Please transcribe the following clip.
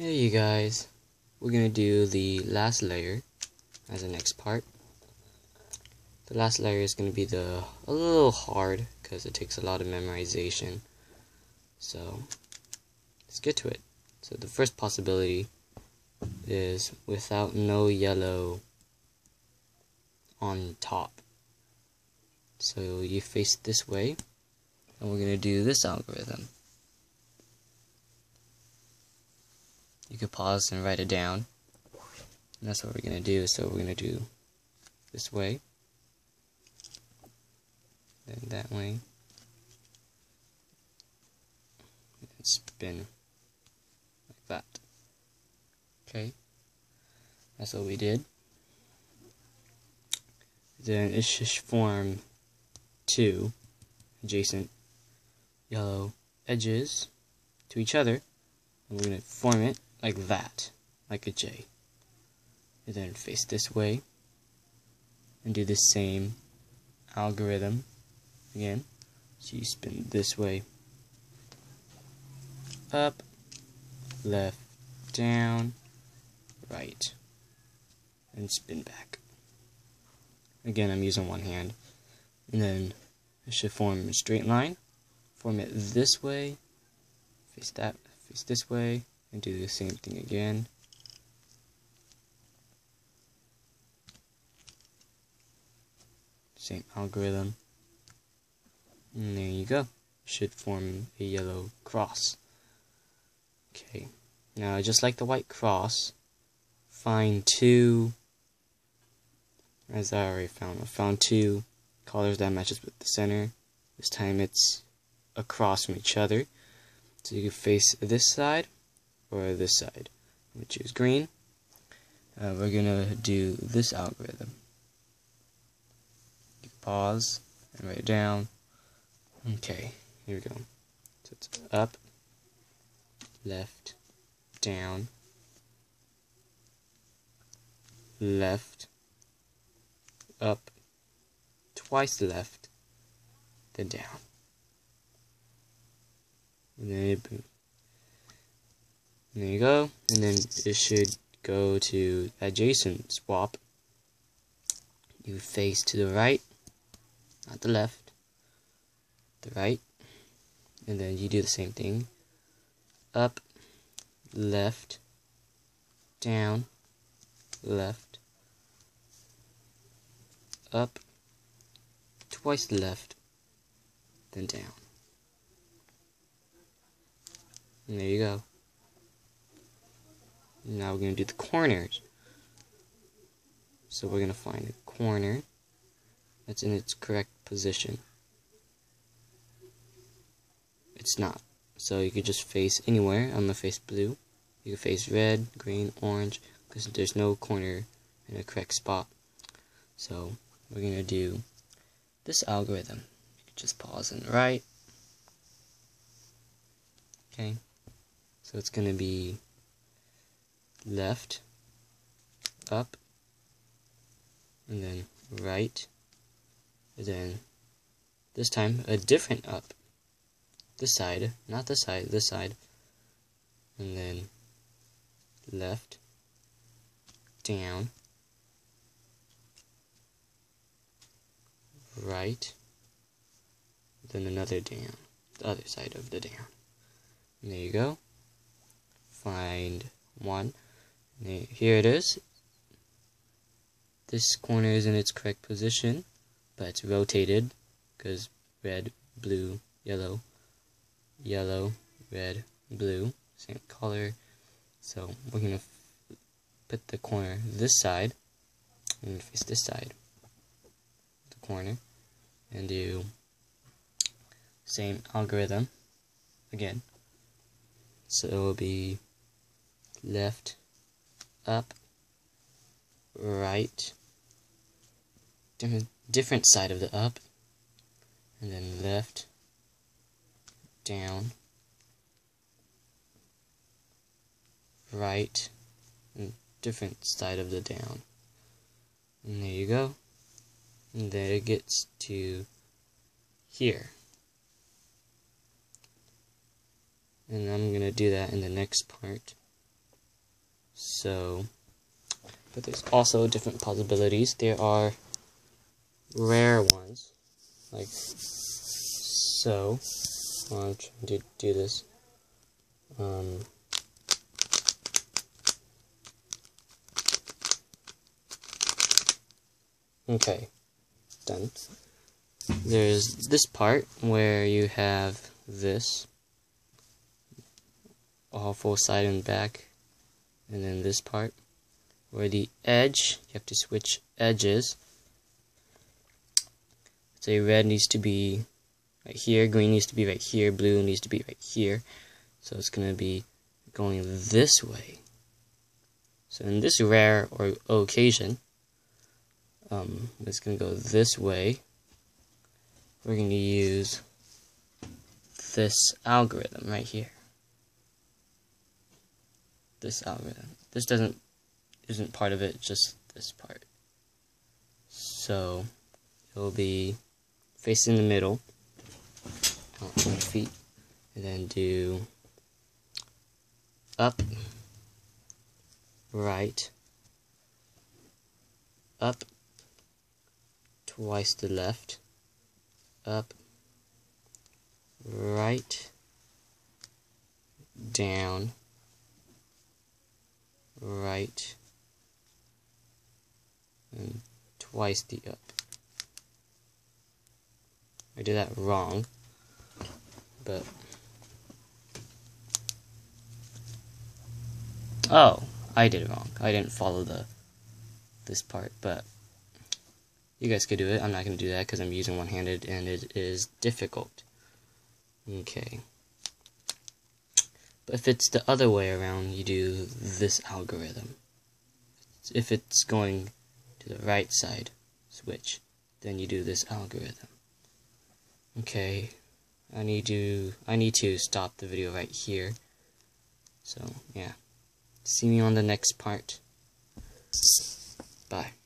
Hey you guys, we're gonna do the last layer as the next part. The last layer is gonna be the a little hard because it takes a lot of memorization. So let's get to it. So the first possibility is without no yellow on top. So you face this way, and we're gonna do this algorithm. You could pause and write it down. And that's what we're going to do. So we're going to do this way, then that way, and spin like that. Okay, that's what we did. Then it should form two adjacent yellow edges to each other. And we're going to form it like that, like a J. And then face this way and do the same algorithm again. So you spin this way, up, left, down, right, and spin back. Again, I'm using one hand. And then it should form a straight line. Form it this way, face that, face this way, and do the same thing again. Same algorithm. And there you go. Should form a yellow cross. Okay. Now, just like the white cross, find two, as I already found, I found two colors that matches with the center. This time it's across from each other. So you can face this side or this side. We choose green. Uh, we're gonna do this algorithm. Pause and write it down. Okay, here we go. So it's up, left, down, left, up, twice left, then down. And then there you go. And then it should go to adjacent swap. You face to the right, not the left, the right. And then you do the same thing. Up, left, down, left, up, twice left, then down. And there you go. Now we're going to do the corners. So we're going to find a corner that's in its correct position. It's not. So you could just face anywhere. I'm going to face blue. You can face red, green, orange, because there's no corner in a correct spot. So we're going to do this algorithm. Just pause and write. Okay. So it's going to be left, up, and then right, and then this time a different up. This side, not this side, this side, and then left, down, right, then another down, the other side of the down. And there you go. Find one. Here it is. This corner is in its correct position, but it's rotated because red, blue, yellow, yellow, red, blue, same color. So we're going to put the corner this side and face this side, the corner, and do same algorithm again. So it will be left, up, right, different, different side of the up, and then left, down, right, and different side of the down. And there you go. And then it gets to here. And I'm going to do that in the next part. So, but there's also different possibilities. There are rare ones, like so. I'm trying to do this. Um, okay, done. There's this part where you have this all full side and back and then this part where the edge you have to switch edges. Say red needs to be right here green needs to be right here blue needs to be right here. So it's gonna be going this way. So in this rare or occasion um, it's gonna go this way. We're going to use this algorithm right here this oh, algorithm. This doesn't isn't part of it, just this part. So it'll be facing the middle, feet, and then do up, right, up, twice the left, up, right, down, right and twice the up. I did that wrong, but oh, I did it wrong. I didn't follow the this part, but you guys could do it. I'm not going to do that because I'm using one-handed and it is difficult. Okay. But if it's the other way around, you do this algorithm. If it's going to the right side switch, then you do this algorithm. Okay, I need to I need to stop the video right here. So yeah, see me on the next part. Bye.